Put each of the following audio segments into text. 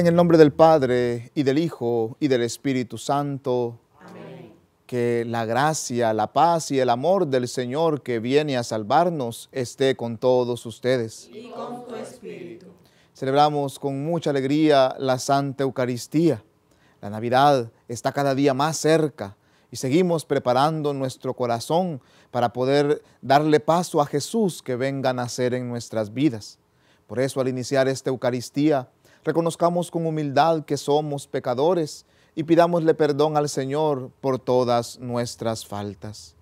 En el nombre del Padre, y del Hijo, y del Espíritu Santo. Amén. Que la gracia, la paz y el amor del Señor que viene a salvarnos esté con todos ustedes. Y con tu Espíritu. Celebramos con mucha alegría la Santa Eucaristía. La Navidad está cada día más cerca y seguimos preparando nuestro corazón para poder darle paso a Jesús que venga a nacer en nuestras vidas. Por eso al iniciar esta Eucaristía, reconozcamos con humildad que somos pecadores y pidámosle perdón al Señor por todas nuestras faltas.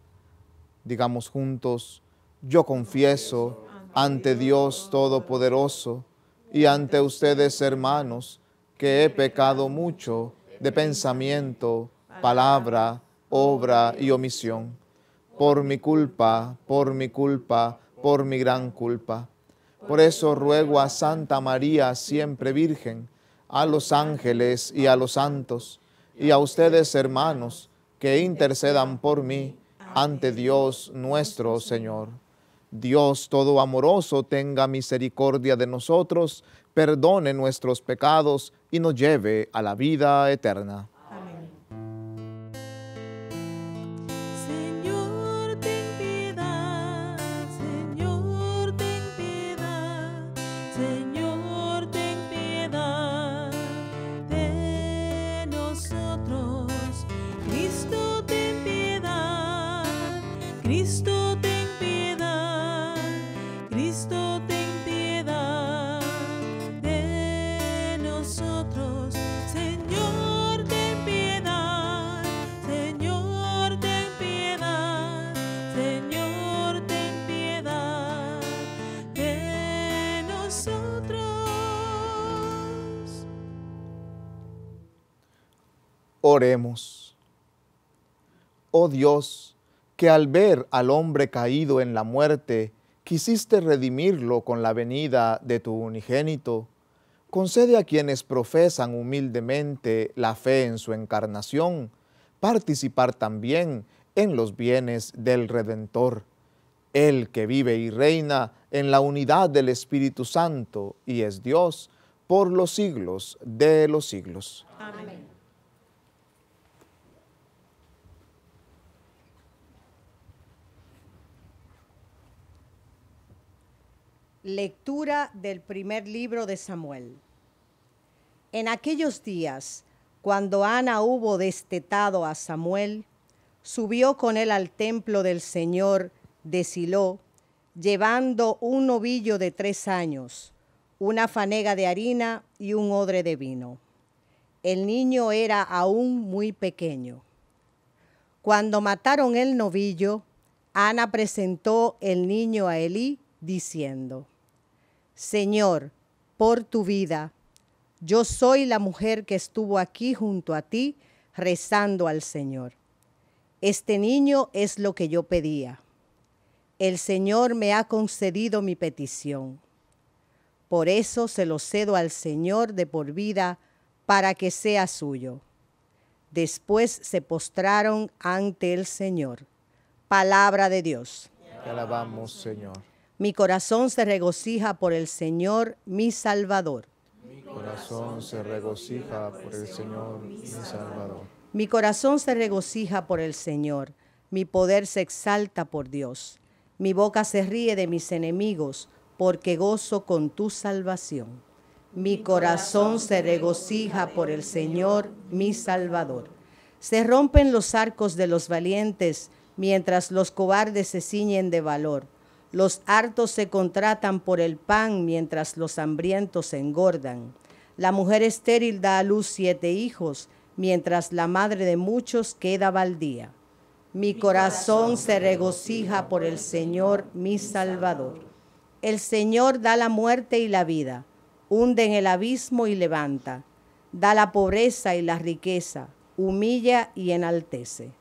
Digamos juntos, yo confieso ante Dios Todopoderoso y ante ustedes hermanos que he pecado mucho de pensamiento, palabra, obra y omisión, por mi culpa, por mi culpa, por mi gran culpa. Por eso ruego a Santa María, siempre Virgen, a los ángeles y a los santos, y a ustedes hermanos, que intercedan por mí ante Dios nuestro Señor. Dios todo amoroso tenga misericordia de nosotros, perdone nuestros pecados y nos lleve a la vida eterna. Oremos. Oh Dios, que al ver al hombre caído en la muerte, quisiste redimirlo con la venida de tu unigénito, concede a quienes profesan humildemente la fe en su encarnación, participar también en los bienes del Redentor, el que vive y reina en la unidad del Espíritu Santo y es Dios por los siglos de los siglos. Amén. Lectura del primer libro de Samuel. En aquellos días, cuando Ana hubo destetado a Samuel, subió con él al templo del Señor de Silo, llevando un novillo de tres años, una fanega de harina y un odre de vino. El niño era aún muy pequeño. Cuando mataron el novillo, Ana presentó el niño a Elí, diciendo, Señor, por tu vida, yo soy la mujer que estuvo aquí junto a ti rezando al Señor. Este niño es lo que yo pedía. El Señor me ha concedido mi petición. Por eso se lo cedo al Señor de por vida para que sea suyo. Después se postraron ante el Señor. Palabra de Dios. Te alabamos, Señor. Mi corazón se regocija por el Señor, mi Salvador. Mi corazón se regocija por el Señor, mi Salvador. Mi corazón se regocija por el Señor, mi poder se exalta por Dios. Mi boca se ríe de mis enemigos, porque gozo con tu salvación. Mi corazón se regocija por el Señor, mi Salvador. Se rompen los arcos de los valientes, mientras los cobardes se ciñen de valor. Los hartos se contratan por el pan, mientras los hambrientos se engordan. La mujer estéril da a luz siete hijos, mientras la madre de muchos queda baldía. Mi corazón se regocija por el Señor, mi Salvador. El Señor da la muerte y la vida, hunde en el abismo y levanta, da la pobreza y la riqueza, humilla y enaltece.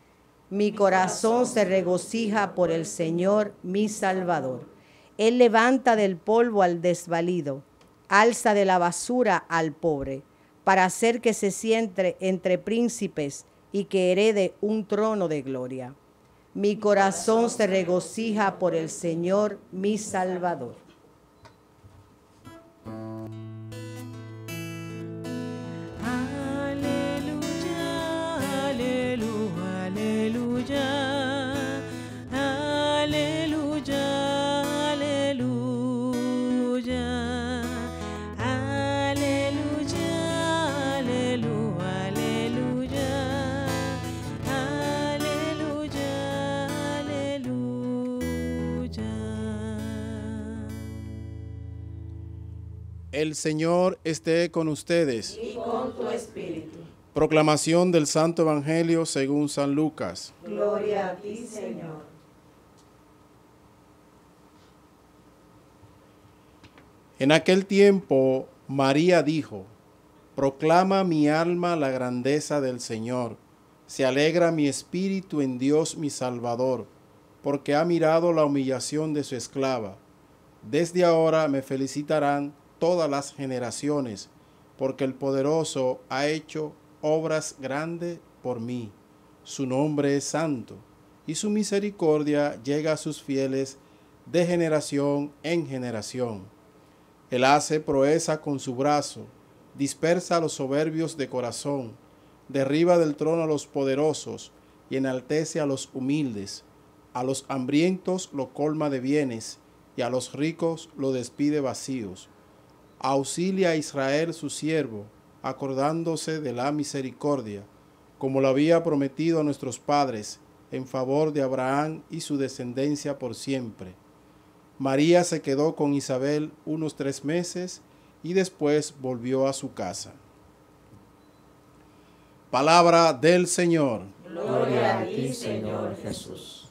Mi corazón se regocija por el Señor, mi Salvador. Él levanta del polvo al desvalido, alza de la basura al pobre, para hacer que se siente entre príncipes y que herede un trono de gloria. Mi corazón se regocija por el Señor, mi Salvador. El Señor esté con ustedes. Y con tu espíritu. Proclamación del Santo Evangelio según San Lucas. Gloria a ti, Señor. En aquel tiempo María dijo, Proclama mi alma la grandeza del Señor, se alegra mi espíritu en Dios mi Salvador, porque ha mirado la humillación de su esclava. Desde ahora me felicitarán todas las generaciones, porque el poderoso ha hecho obras grandes por mí. Su nombre es santo, y su misericordia llega a sus fieles de generación en generación. Él hace proeza con su brazo, dispersa a los soberbios de corazón, derriba del trono a los poderosos y enaltece a los humildes. A los hambrientos lo colma de bienes y a los ricos lo despide vacíos. Auxilia a Israel su siervo, acordándose de la misericordia, como lo había prometido a nuestros padres, en favor de Abraham y su descendencia por siempre. María se quedó con Isabel unos tres meses y después volvió a su casa. Palabra del Señor. Gloria a ti, Señor Jesús.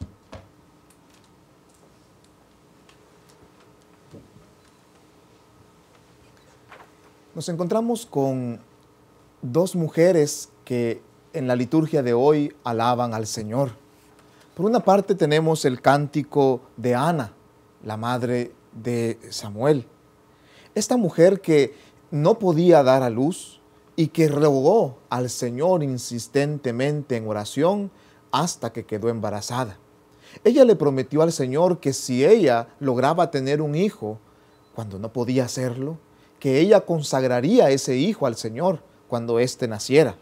Nos encontramos con dos mujeres que en la liturgia de hoy alaban al Señor. Por una parte tenemos el cántico de Ana, la madre de Samuel. Esta mujer que no podía dar a luz y que rogó al Señor insistentemente en oración hasta que quedó embarazada. Ella le prometió al Señor que si ella lograba tener un hijo, cuando no podía hacerlo, que ella consagraría ese hijo al Señor cuando éste naciera.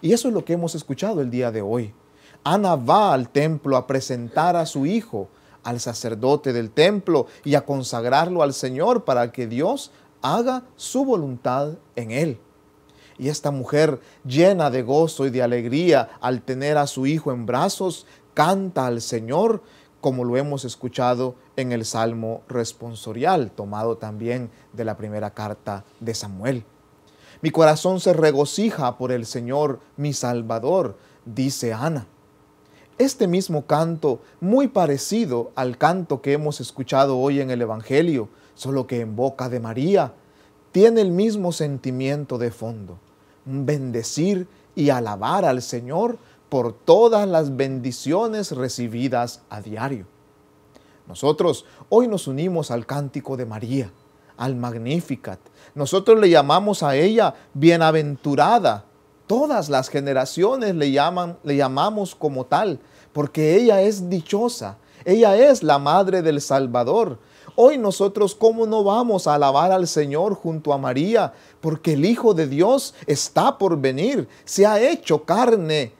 Y eso es lo que hemos escuchado el día de hoy. Ana va al templo a presentar a su hijo al sacerdote del templo y a consagrarlo al Señor para que Dios haga su voluntad en él. Y esta mujer llena de gozo y de alegría al tener a su hijo en brazos, canta al Señor como lo hemos escuchado en el Salmo responsorial, tomado también de la primera carta de Samuel. Mi corazón se regocija por el Señor, mi Salvador, dice Ana. Este mismo canto, muy parecido al canto que hemos escuchado hoy en el Evangelio, solo que en boca de María, tiene el mismo sentimiento de fondo, bendecir y alabar al Señor por todas las bendiciones recibidas a diario. Nosotros hoy nos unimos al cántico de María, al Magnificat. Nosotros le llamamos a ella bienaventurada. Todas las generaciones le, llaman, le llamamos como tal, porque ella es dichosa. Ella es la madre del Salvador. Hoy nosotros, ¿cómo no vamos a alabar al Señor junto a María? Porque el Hijo de Dios está por venir, se ha hecho carne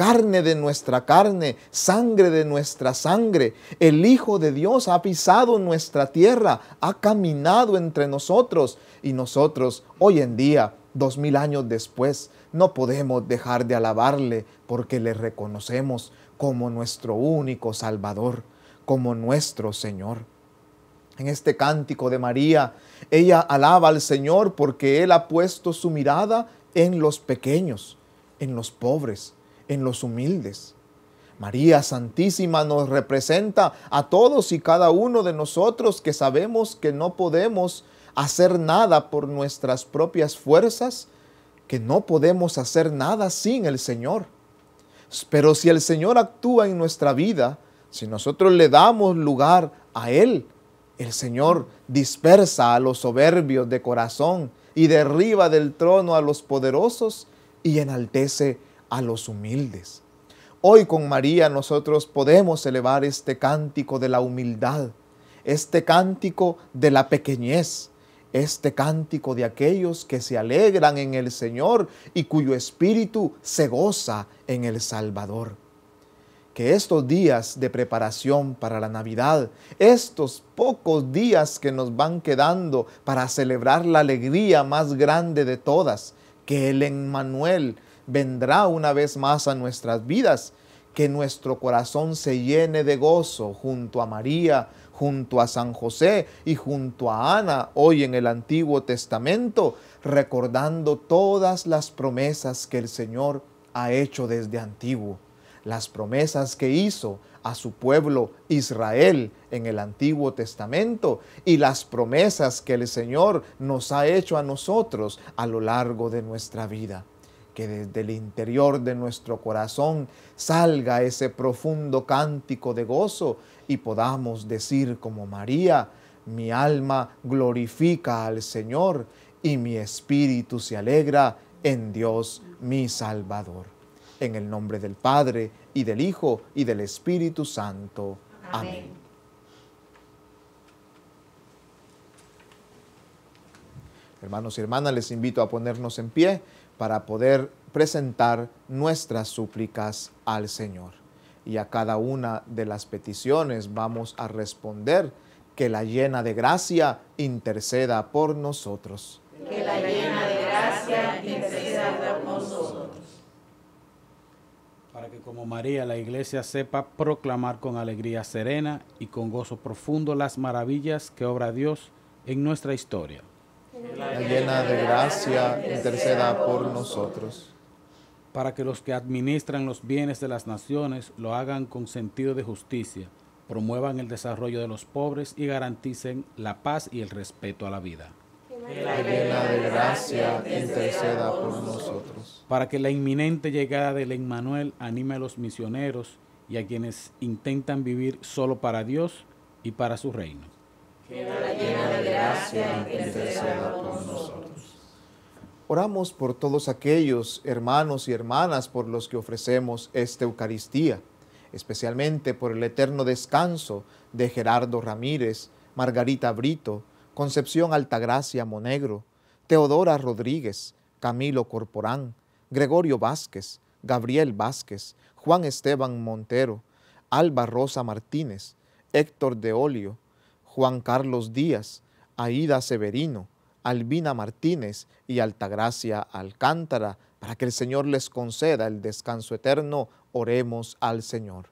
carne de nuestra carne, sangre de nuestra sangre. El Hijo de Dios ha pisado nuestra tierra, ha caminado entre nosotros y nosotros hoy en día, dos mil años después, no podemos dejar de alabarle porque le reconocemos como nuestro único Salvador, como nuestro Señor. En este cántico de María, ella alaba al Señor porque Él ha puesto su mirada en los pequeños, en los pobres, en los humildes. María Santísima nos representa a todos y cada uno de nosotros que sabemos que no podemos hacer nada por nuestras propias fuerzas, que no podemos hacer nada sin el Señor. Pero si el Señor actúa en nuestra vida, si nosotros le damos lugar a Él, el Señor dispersa a los soberbios de corazón y derriba del trono a los poderosos y enaltece a los humildes. Hoy con María nosotros podemos elevar este cántico de la humildad, este cántico de la pequeñez, este cántico de aquellos que se alegran en el Señor y cuyo espíritu se goza en el Salvador. Que estos días de preparación para la Navidad, estos pocos días que nos van quedando para celebrar la alegría más grande de todas, que el Emmanuel vendrá una vez más a nuestras vidas, que nuestro corazón se llene de gozo junto a María, junto a San José y junto a Ana, hoy en el Antiguo Testamento, recordando todas las promesas que el Señor ha hecho desde antiguo, las promesas que hizo a su pueblo Israel en el Antiguo Testamento y las promesas que el Señor nos ha hecho a nosotros a lo largo de nuestra vida. Que desde el interior de nuestro corazón salga ese profundo cántico de gozo y podamos decir como María, mi alma glorifica al Señor y mi espíritu se alegra en Dios mi Salvador. En el nombre del Padre, y del Hijo, y del Espíritu Santo. Amén. Hermanos y hermanas, les invito a ponernos en pie para poder presentar nuestras súplicas al Señor. Y a cada una de las peticiones vamos a responder que la llena de gracia interceda por nosotros. Que la llena de gracia interceda por nosotros. Para que como María la iglesia sepa proclamar con alegría serena y con gozo profundo las maravillas que obra Dios en nuestra historia. La llena de gracia interceda por nosotros. Para que los que administran los bienes de las naciones lo hagan con sentido de justicia, promuevan el desarrollo de los pobres y garanticen la paz y el respeto a la vida. La llena de gracia interceda por nosotros. Para que la inminente llegada del Emmanuel anime a los misioneros y a quienes intentan vivir solo para Dios y para su reino. La llena de gracia interceda por nosotros. Oramos por todos aquellos hermanos y hermanas por los que ofrecemos esta Eucaristía, especialmente por el eterno descanso de Gerardo Ramírez, Margarita Brito, Concepción Altagracia Monegro, Teodora Rodríguez, Camilo Corporán, Gregorio Vázquez, Gabriel Vázquez, Juan Esteban Montero, Alba Rosa Martínez, Héctor de Olio, Juan Carlos Díaz, Aida Severino, Albina Martínez y Altagracia Alcántara, para que el Señor les conceda el descanso eterno, oremos al Señor.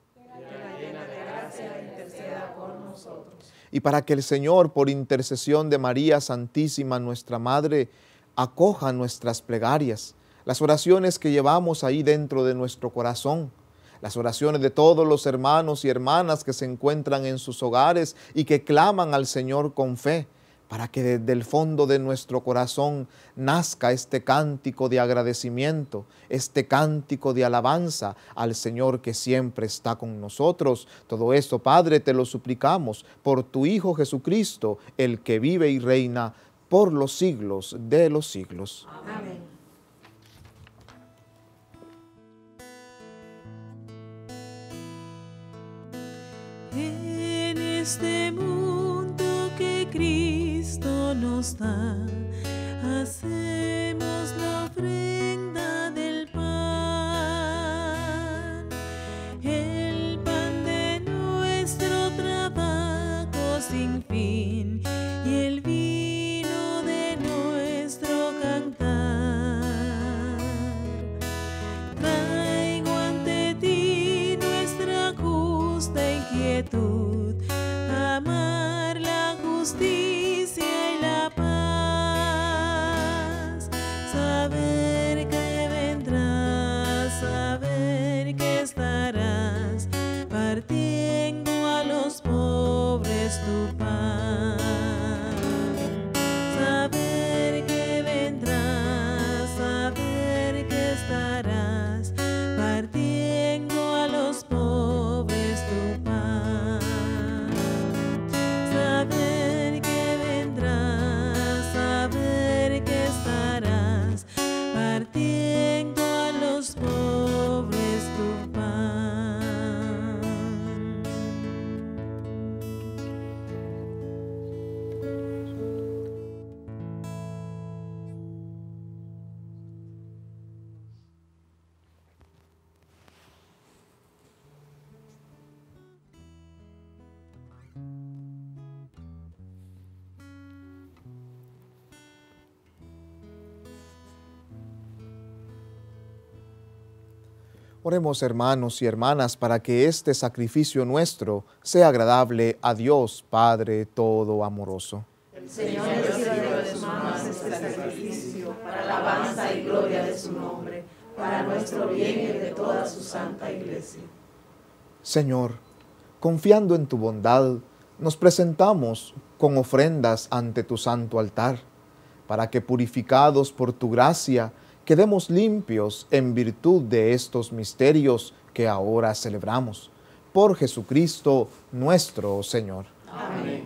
Y para que el Señor, por intercesión de María Santísima, nuestra Madre, acoja nuestras plegarias, las oraciones que llevamos ahí dentro de nuestro corazón, las oraciones de todos los hermanos y hermanas que se encuentran en sus hogares y que claman al Señor con fe, para que desde el fondo de nuestro corazón nazca este cántico de agradecimiento, este cántico de alabanza al Señor que siempre está con nosotros. Todo esto, Padre, te lo suplicamos por tu Hijo Jesucristo, el que vive y reina por los siglos de los siglos. Amén. En este mundo que Cristo nos da, hacemos Oremos hermanos y hermanas para que este sacrificio nuestro sea agradable a Dios Padre Todo Amoroso. El Señor reciba de sus manos este sacrificio para alabanza y gloria de su nombre, para nuestro bien y de toda su santa iglesia. Señor, confiando en tu bondad, nos presentamos con ofrendas ante tu santo altar, para que purificados por tu gracia, quedemos limpios en virtud de estos misterios que ahora celebramos. Por Jesucristo nuestro Señor. Amén.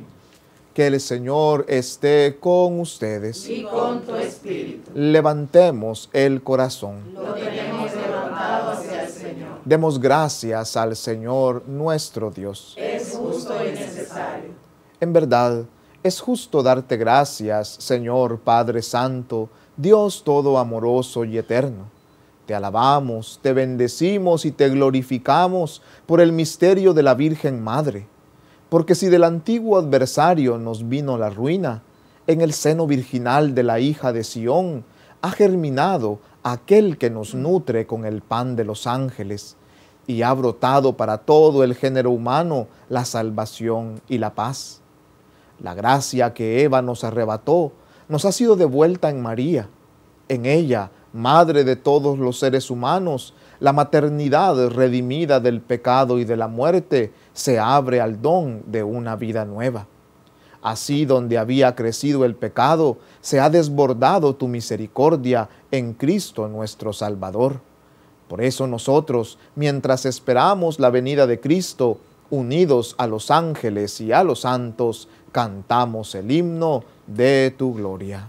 Que el Señor esté con ustedes. Y con tu espíritu. Levantemos el corazón. Lo tenemos levantado hacia el Señor. Demos gracias al Señor nuestro Dios. Es justo y necesario. En verdad, es justo darte gracias, Señor Padre Santo, Dios todo amoroso y eterno. Te alabamos, te bendecimos y te glorificamos por el misterio de la Virgen Madre. Porque si del antiguo adversario nos vino la ruina, en el seno virginal de la hija de Sión ha germinado aquel que nos nutre con el pan de los ángeles y ha brotado para todo el género humano la salvación y la paz. La gracia que Eva nos arrebató nos ha sido devuelta en María. En ella, Madre de todos los seres humanos, la maternidad redimida del pecado y de la muerte se abre al don de una vida nueva. Así donde había crecido el pecado, se ha desbordado tu misericordia en Cristo nuestro Salvador. Por eso nosotros, mientras esperamos la venida de Cristo, unidos a los ángeles y a los santos, cantamos el himno de tu gloria.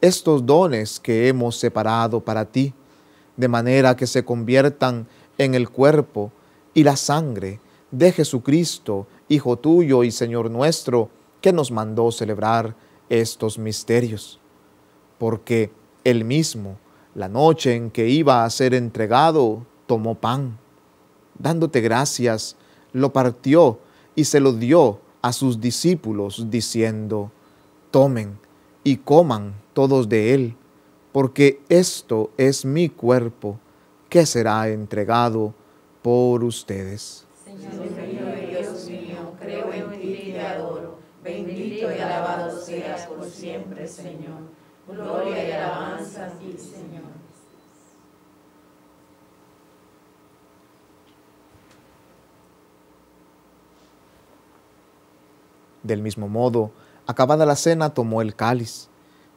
estos dones que hemos separado para ti, de manera que se conviertan en el cuerpo y la sangre de Jesucristo, Hijo tuyo y Señor nuestro, que nos mandó celebrar estos misterios. Porque él mismo, la noche en que iba a ser entregado, tomó pan. Dándote gracias, lo partió y se lo dio a sus discípulos, diciendo, tomen y coman todos de él, porque esto es mi cuerpo, que será entregado por ustedes. Señor Dios mío, creo en ti y te adoro. Bendito y alabado seas por siempre, Señor. Gloria y alabanza a ti, Señor. Del mismo modo, acabada la cena, tomó el cáliz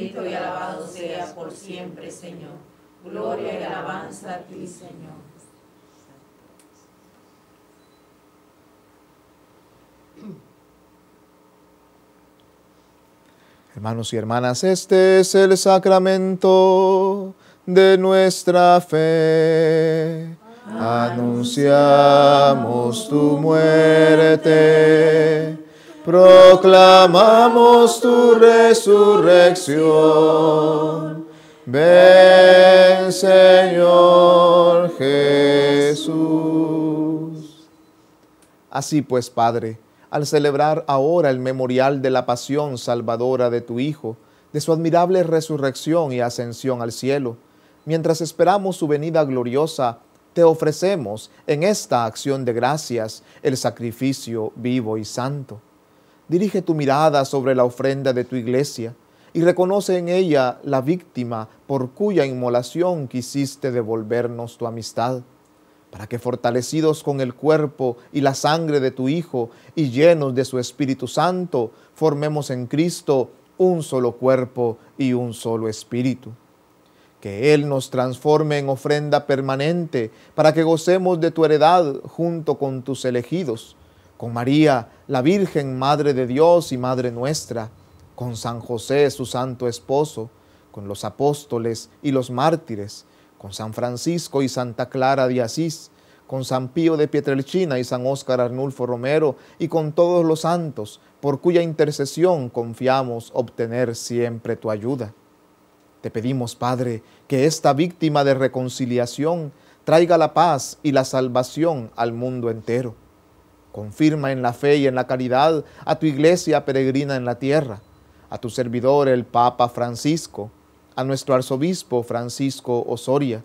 Bendito y alabado seas por siempre, Señor. Gloria y alabanza a ti, Señor. Hermanos y hermanas, este es el sacramento de nuestra fe. Anunciamos tu muerte, proclamamos tu resurrección. Ven, Señor Jesús. Así pues, Padre, al celebrar ahora el memorial de la pasión salvadora de tu Hijo, de su admirable resurrección y ascensión al cielo, mientras esperamos su venida gloriosa, te ofrecemos en esta acción de gracias el sacrificio vivo y santo. Dirige tu mirada sobre la ofrenda de tu iglesia y reconoce en ella la víctima por cuya inmolación quisiste devolvernos tu amistad para que fortalecidos con el cuerpo y la sangre de tu Hijo y llenos de su Espíritu Santo, formemos en Cristo un solo cuerpo y un solo espíritu. Que Él nos transforme en ofrenda permanente para que gocemos de tu heredad junto con tus elegidos, con María, la Virgen Madre de Dios y Madre nuestra, con San José, su santo esposo, con los apóstoles y los mártires, con San Francisco y Santa Clara de Asís, con San Pío de Pietrelcina y San Óscar Arnulfo Romero y con todos los santos, por cuya intercesión confiamos obtener siempre tu ayuda. Te pedimos, Padre, que esta víctima de reconciliación traiga la paz y la salvación al mundo entero. Confirma en la fe y en la caridad a tu iglesia peregrina en la tierra, a tu servidor el Papa Francisco, a nuestro arzobispo Francisco Osoria,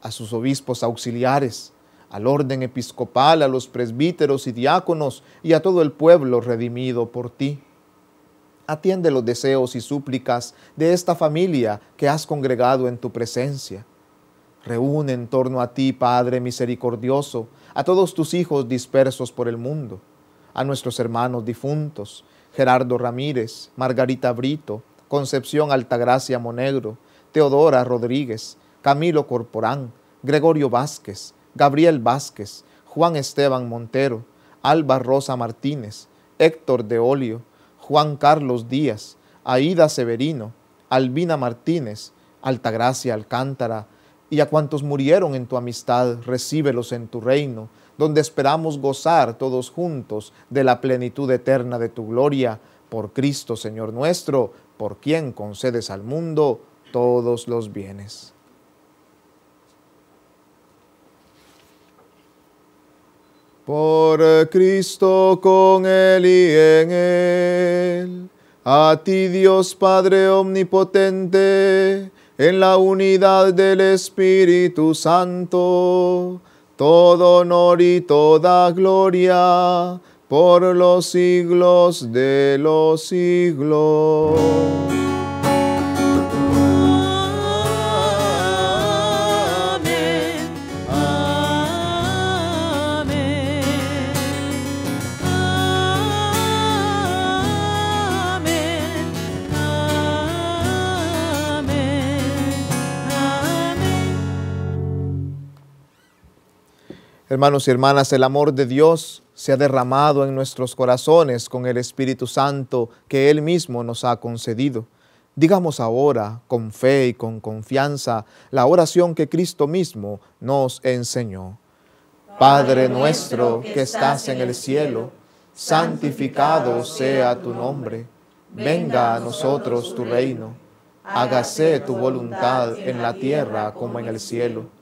a sus obispos auxiliares, al orden episcopal, a los presbíteros y diáconos y a todo el pueblo redimido por ti. Atiende los deseos y súplicas de esta familia que has congregado en tu presencia. Reúne en torno a ti, Padre misericordioso, a todos tus hijos dispersos por el mundo, a nuestros hermanos difuntos, Gerardo Ramírez, Margarita Brito, Concepción Altagracia Monegro, Teodora Rodríguez, Camilo Corporán, Gregorio Vázquez, Gabriel Vázquez, Juan Esteban Montero, Alba Rosa Martínez, Héctor de Olio, Juan Carlos Díaz, Aida Severino, Albina Martínez, Altagracia Alcántara, y a cuantos murieron en tu amistad, recíbelos en tu reino, donde esperamos gozar todos juntos de la plenitud eterna de tu gloria, por Cristo Señor nuestro, por quien concedes al mundo todos los bienes. Por Cristo con Él y en Él, a ti Dios Padre Omnipotente, en la unidad del Espíritu Santo, todo honor y toda gloria por los siglos de los siglos. Hermanos y hermanas, el amor de Dios se ha derramado en nuestros corazones con el Espíritu Santo que Él mismo nos ha concedido. Digamos ahora, con fe y con confianza, la oración que Cristo mismo nos enseñó. Padre nuestro que estás en el cielo, santificado sea tu nombre. Venga a nosotros tu reino. Hágase tu voluntad en la tierra como en el cielo.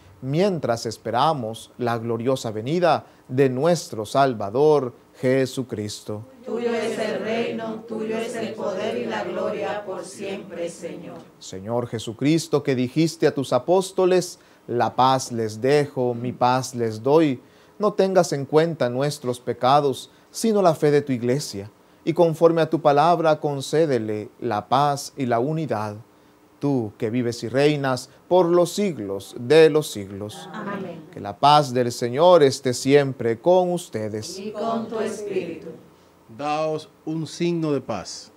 mientras esperamos la gloriosa venida de nuestro Salvador Jesucristo. Tuyo es el reino, tuyo es el poder y la gloria por siempre, Señor. Señor Jesucristo, que dijiste a tus apóstoles, la paz les dejo, mi paz les doy, no tengas en cuenta nuestros pecados, sino la fe de tu iglesia, y conforme a tu palabra concédele la paz y la unidad. Tú que vives y reinas por los siglos de los siglos. Amén. Que la paz del Señor esté siempre con ustedes. Y con tu espíritu. Daos un signo de paz.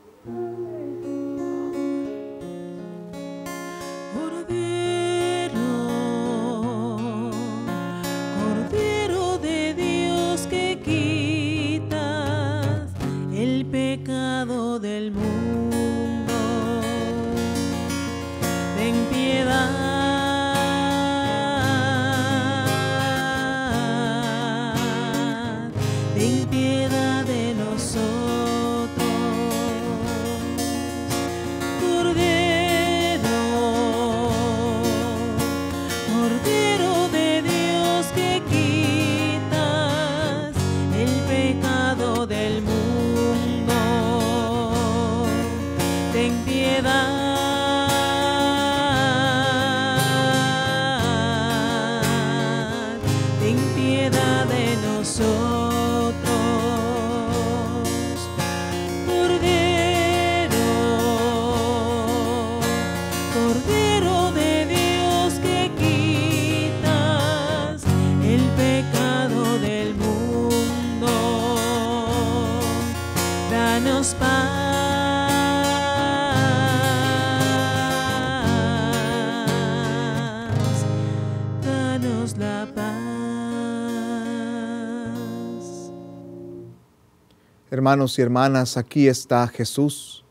Hermanos y hermanas, aquí está Jesús,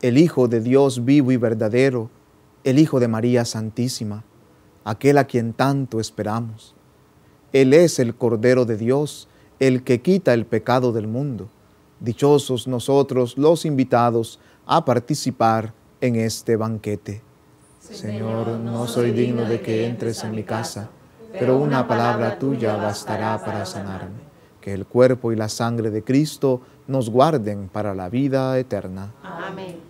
el Hijo de Dios vivo y verdadero, el Hijo de María Santísima, aquel a quien tanto esperamos. Él es el Cordero de Dios, el que quita el pecado del mundo. Dichosos nosotros los invitados a participar en este banquete. Señor, no soy digno de que entres en mi casa, pero una palabra tuya bastará para sanarme. Que el cuerpo y la sangre de Cristo nos guarden para la vida eterna. Amén.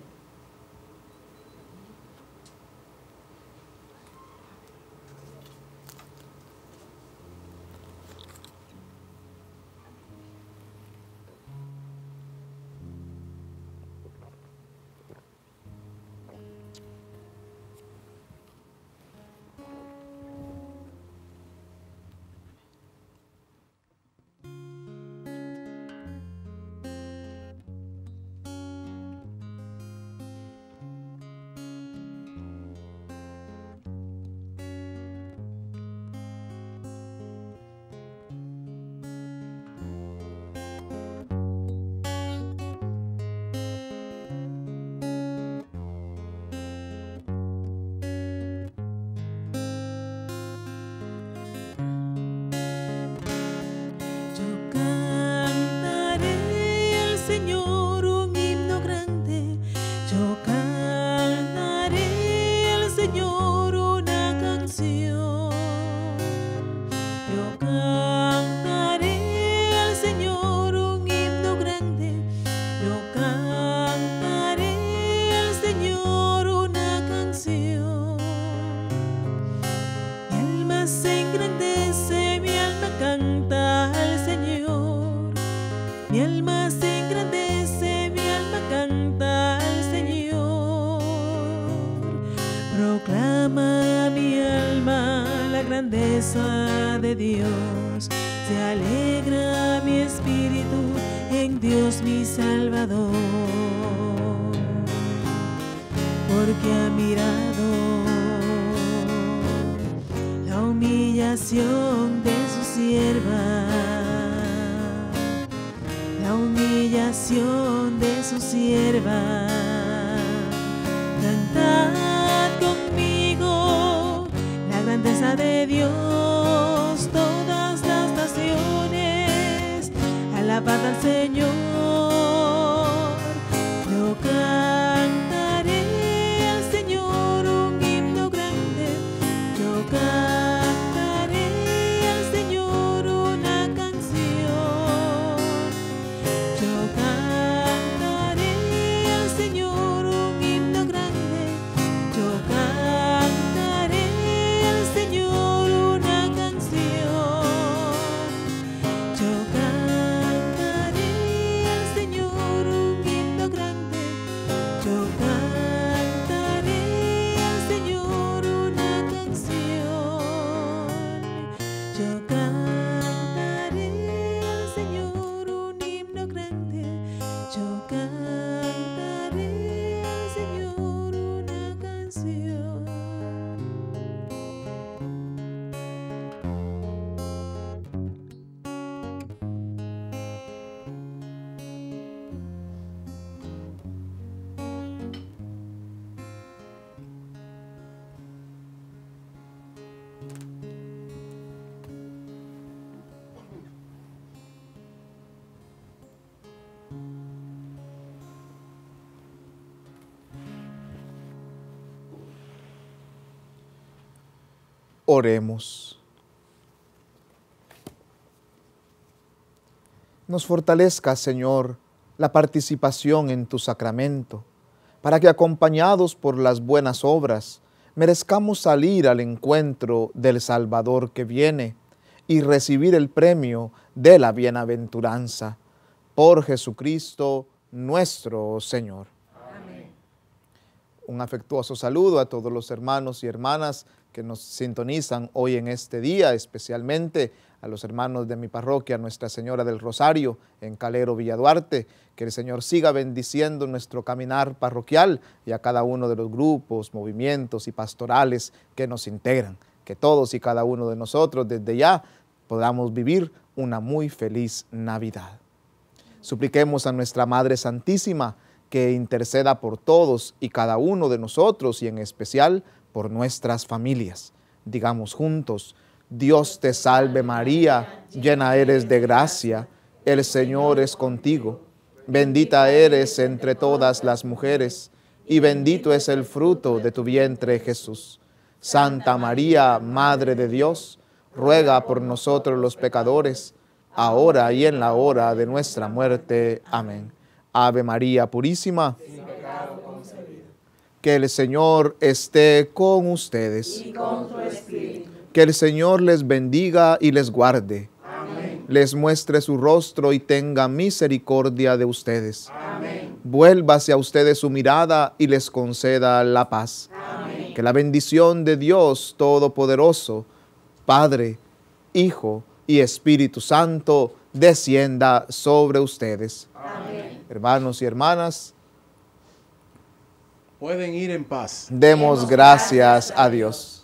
Oremos. Nos fortalezca, Señor, la participación en tu sacramento, para que acompañados por las buenas obras, merezcamos salir al encuentro del Salvador que viene y recibir el premio de la bienaventuranza. Por Jesucristo nuestro Señor. Un afectuoso saludo a todos los hermanos y hermanas que nos sintonizan hoy en este día, especialmente a los hermanos de mi parroquia, Nuestra Señora del Rosario, en Calero, Villaduarte. Que el Señor siga bendiciendo nuestro caminar parroquial y a cada uno de los grupos, movimientos y pastorales que nos integran. Que todos y cada uno de nosotros desde ya podamos vivir una muy feliz Navidad. Supliquemos a nuestra Madre Santísima que interceda por todos y cada uno de nosotros y en especial por nuestras familias. Digamos juntos, Dios te salve María, llena eres de gracia, el Señor es contigo. Bendita eres entre todas las mujeres y bendito es el fruto de tu vientre Jesús. Santa María, Madre de Dios, ruega por nosotros los pecadores, ahora y en la hora de nuestra muerte. Amén. Ave María Purísima. Que el Señor esté con ustedes. Que el Señor les bendiga y les guarde. Les muestre su rostro y tenga misericordia de ustedes. Vuélvase a ustedes su mirada y les conceda la paz. Que la bendición de Dios Todopoderoso, Padre, Hijo y Espíritu Santo, descienda sobre ustedes. Hermanos y hermanas, Pueden ir en paz. demos gracias a Dios.